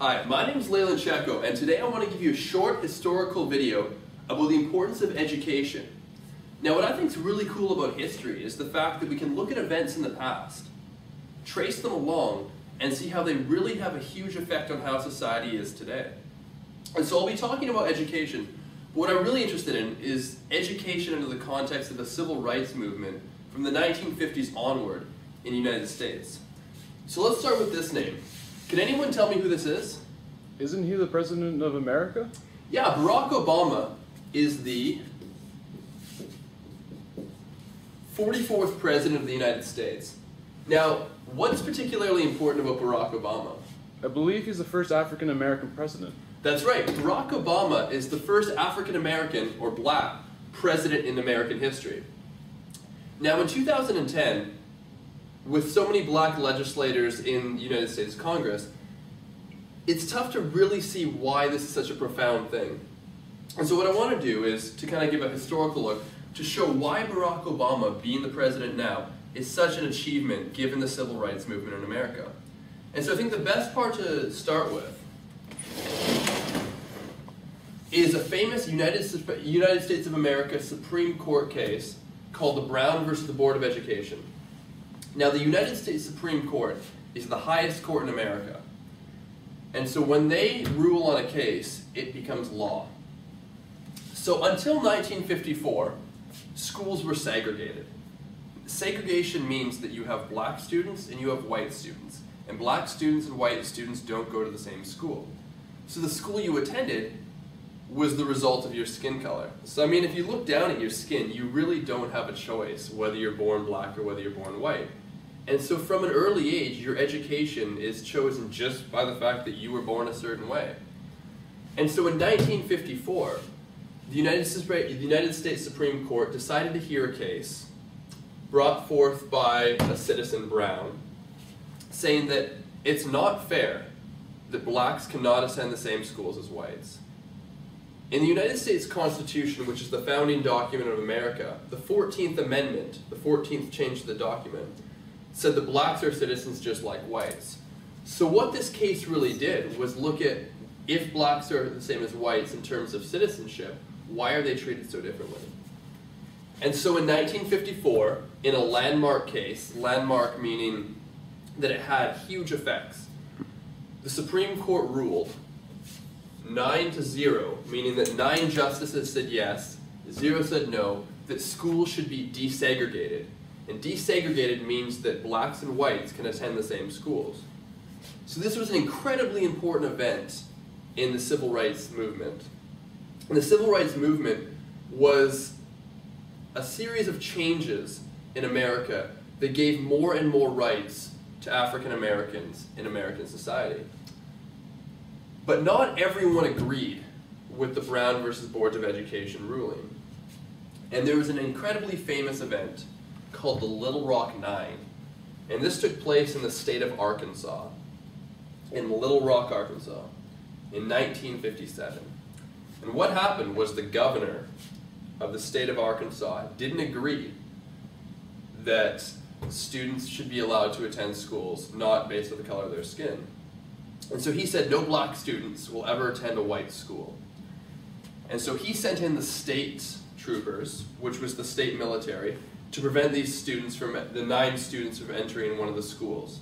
Hi, my name is Leyland Cecco, and today I want to give you a short historical video about the importance of education. Now, what I think is really cool about history is the fact that we can look at events in the past, trace them along, and see how they really have a huge effect on how society is today. And so I'll be talking about education. But what I'm really interested in is education under the context of the civil rights movement from the 1950s onward in the United States. So let's start with this name. Can anyone tell me who this is? Isn't he the president of America? Yeah, Barack Obama is the 44th president of the United States. Now, what's particularly important about Barack Obama? I believe he's the first African American president. That's right. Barack Obama is the first African American or black president in American history. Now, in 2010, with so many black legislators in the United States Congress, it's tough to really see why this is such a profound thing. And so what I want to do is to kind of give a historical look to show why Barack Obama being the president now is such an achievement given the civil rights movement in America. And so I think the best part to start with is a famous United, United States of America Supreme Court case called the Brown versus the Board of Education. Now, the United States Supreme Court is the highest court in America. And so when they rule on a case, it becomes law. So until 1954, schools were segregated. Segregation means that you have black students and you have white students. And black students and white students don't go to the same school. So the school you attended was the result of your skin color. So I mean, if you look down at your skin, you really don't have a choice whether you're born black or whether you're born white. And so from an early age, your education is chosen just by the fact that you were born a certain way. And so in 1954, the United, States, the United States Supreme Court decided to hear a case brought forth by a citizen, Brown, saying that it's not fair that blacks cannot attend the same schools as whites. In the United States Constitution, which is the founding document of America, the 14th Amendment, the 14th change to the document, said that blacks are citizens just like whites. So what this case really did was look at if blacks are the same as whites in terms of citizenship, why are they treated so differently? And so in 1954, in a landmark case, landmark meaning that it had huge effects, the Supreme Court ruled nine to zero, meaning that nine justices said yes, zero said no, that schools should be desegregated. And desegregated means that blacks and whites can attend the same schools. So this was an incredibly important event in the civil rights movement. And the civil rights movement was a series of changes in America that gave more and more rights to African Americans in American society. But not everyone agreed with the Brown versus Boards of Education ruling. And there was an incredibly famous event called the Little Rock Nine. And this took place in the state of Arkansas, in Little Rock, Arkansas, in 1957. And what happened was the governor of the state of Arkansas didn't agree that students should be allowed to attend schools not based on the color of their skin. And so he said no black students will ever attend a white school. And so he sent in the state troopers, which was the state military, to prevent these students from, the nine students from entering one of the schools.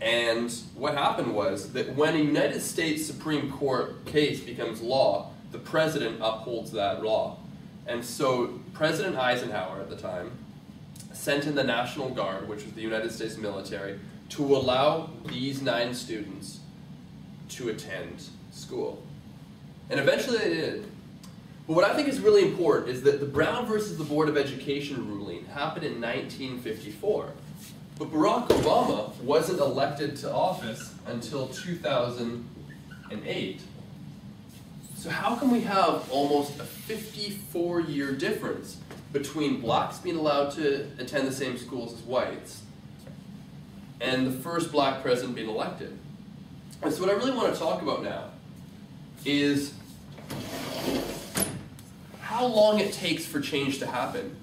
And what happened was that when a United States Supreme Court case becomes law, the president upholds that law. And so President Eisenhower at the time sent in the National Guard, which was the United States military, to allow these nine students to attend school. And eventually they did. But what I think is really important is that the Brown versus the Board of Education ruling happened in 1954. But Barack Obama wasn't elected to office until 2008. So how can we have almost a 54 year difference between blacks being allowed to attend the same schools as whites and the first black president being elected. And so what I really want to talk about now is how long it takes for change to happen.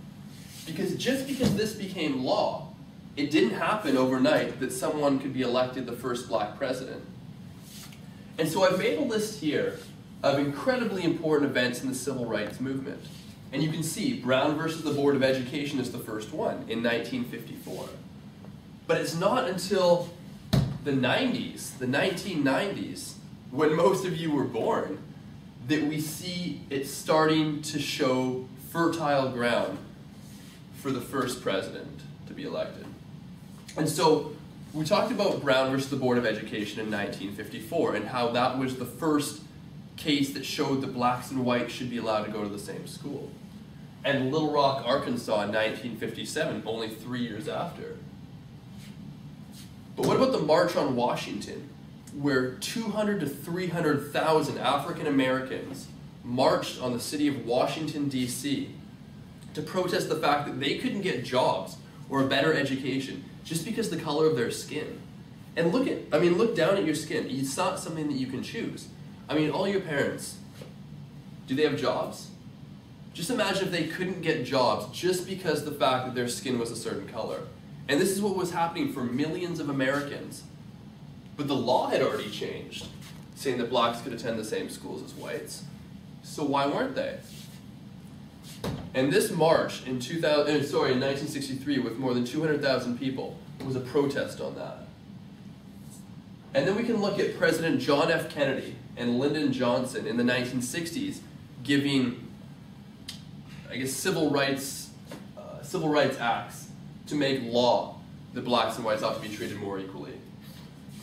Because just because this became law, it didn't happen overnight that someone could be elected the first black president. And so I've made a list here of incredibly important events in the civil rights movement. And you can see Brown versus the Board of Education is the first one in 1954. But it's not until the 90s, the 1990s, when most of you were born, that we see it starting to show fertile ground for the first president to be elected. And so we talked about Brown versus the Board of Education in 1954 and how that was the first case that showed that blacks and whites should be allowed to go to the same school. And Little Rock, Arkansas in 1957, only three years after. But what about the March on Washington, where 200 to 300,000 African Americans marched on the city of Washington, D.C. to protest the fact that they couldn't get jobs or a better education just because the color of their skin. And look at, I mean, look down at your skin. It's not something that you can choose. I mean, all your parents, do they have jobs? Just imagine if they couldn't get jobs just because the fact that their skin was a certain color. And this is what was happening for millions of Americans. But the law had already changed, saying that blacks could attend the same schools as whites. So why weren't they? And this march in 2000, uh, sorry, in 1963, with more than 200,000 people, was a protest on that. And then we can look at President John F. Kennedy and Lyndon Johnson in the 1960s giving, I guess, civil rights, uh, civil rights acts to make law that blacks and whites ought to be treated more equally.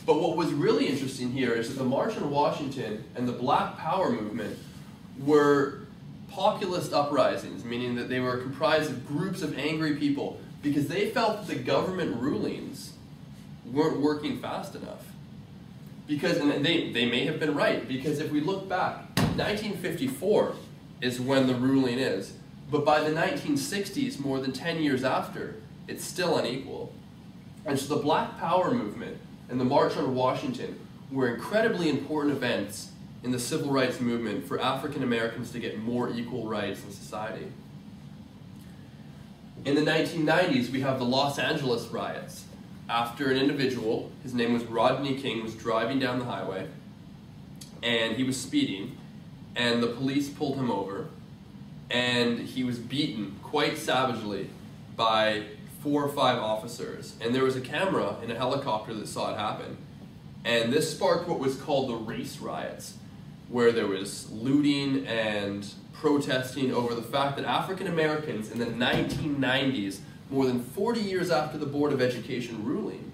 But what was really interesting here is that the March on Washington and the Black Power movement were populist uprisings, meaning that they were comprised of groups of angry people because they felt that the government rulings weren't working fast enough. Because, and they, they may have been right, because if we look back, 1954 is when the ruling is, but by the 1960s, more than 10 years after, it's still unequal. And so the Black Power movement and the March on Washington were incredibly important events in the civil rights movement for African Americans to get more equal rights in society. In the 1990s, we have the Los Angeles riots after an individual, his name was Rodney King, was driving down the highway and he was speeding, and the police pulled him over and he was beaten quite savagely by four or five officers. And there was a camera in a helicopter that saw it happen. And this sparked what was called the race riots where there was looting and protesting over the fact that African Americans in the 1990s, more than 40 years after the Board of Education ruling,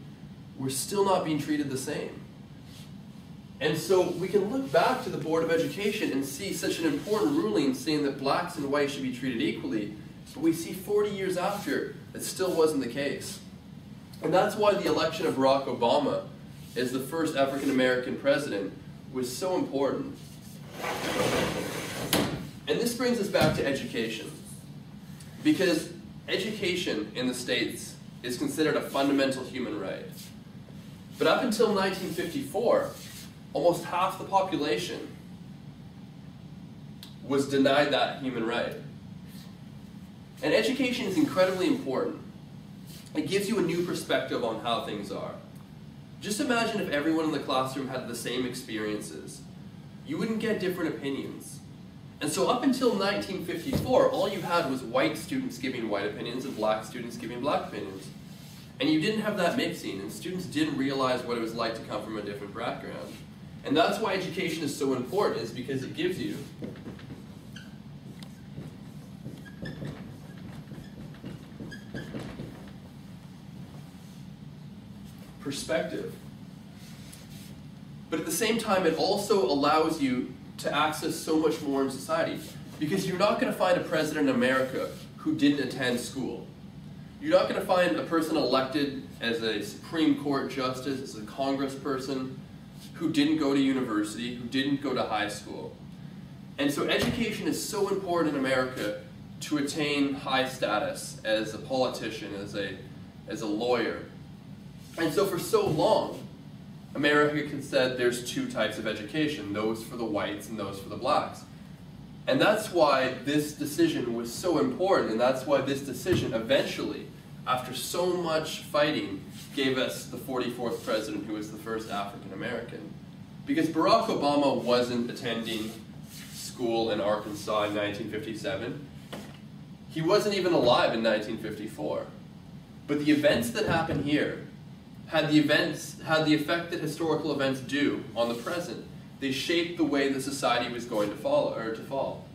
were still not being treated the same. And so we can look back to the Board of Education and see such an important ruling saying that blacks and whites should be treated equally, but we see 40 years after it still wasn't the case. And that's why the election of Barack Obama as the first African American president was so important. And this brings us back to education. Because education in the States is considered a fundamental human right. But up until 1954, almost half the population was denied that human right. And education is incredibly important. It gives you a new perspective on how things are. Just imagine if everyone in the classroom had the same experiences. You wouldn't get different opinions. And so up until 1954, all you had was white students giving white opinions and black students giving black opinions. And you didn't have that mixing, and students didn't realize what it was like to come from a different background. And that's why education is so important, is because it gives you perspective. But at the same time, it also allows you to access so much more in society. Because you're not going to find a president in America who didn't attend school. You're not going to find a person elected as a Supreme Court justice, as a congressperson, who didn't go to university, who didn't go to high school. And so education is so important in America to attain high status as a politician, as a, as a lawyer, and so for so long, America said there's two types of education, those for the whites and those for the blacks. And that's why this decision was so important, and that's why this decision eventually, after so much fighting, gave us the 44th president who was the first African American. Because Barack Obama wasn't attending school in Arkansas in 1957. He wasn't even alive in 1954. But the events that happen here had the events had the effect that historical events do on the present. They shaped the way the society was going to follow or to fall.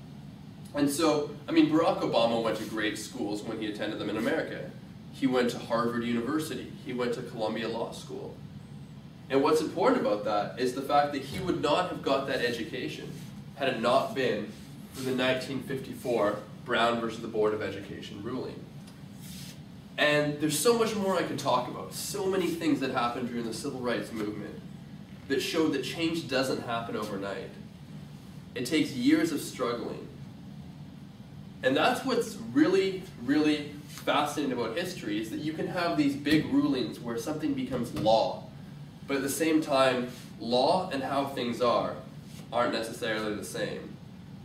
And so, I mean, Barack Obama went to great schools when he attended them in America. He went to Harvard University. He went to Columbia Law School. And what's important about that is the fact that he would not have got that education had it not been for the 1954 Brown versus the Board of Education ruling. And there's so much more I could talk about, so many things that happened during the civil rights movement that showed that change doesn't happen overnight. It takes years of struggling. And that's what's really, really fascinating about history is that you can have these big rulings where something becomes law, but at the same time, law and how things are aren't necessarily the same.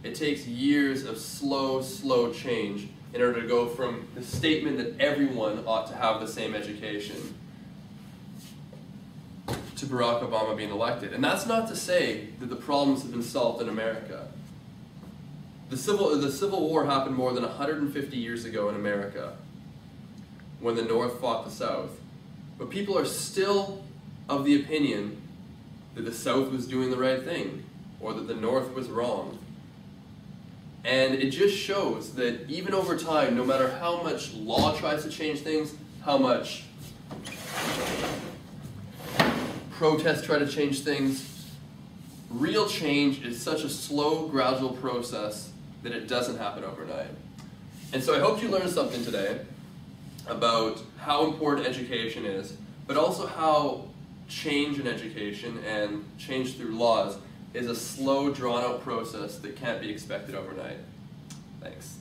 It takes years of slow, slow change in order to go from the statement that everyone ought to have the same education to Barack Obama being elected. And that's not to say that the problems have been solved in America. The Civil, the Civil War happened more than 150 years ago in America when the North fought the South. But people are still of the opinion that the South was doing the right thing or that the North was wrong. And it just shows that even over time, no matter how much law tries to change things, how much protests try to change things, real change is such a slow, gradual process that it doesn't happen overnight. And so I hope you learned something today about how important education is, but also how change in education and change through laws is a slow, drawn out process that can't be expected overnight. Thanks.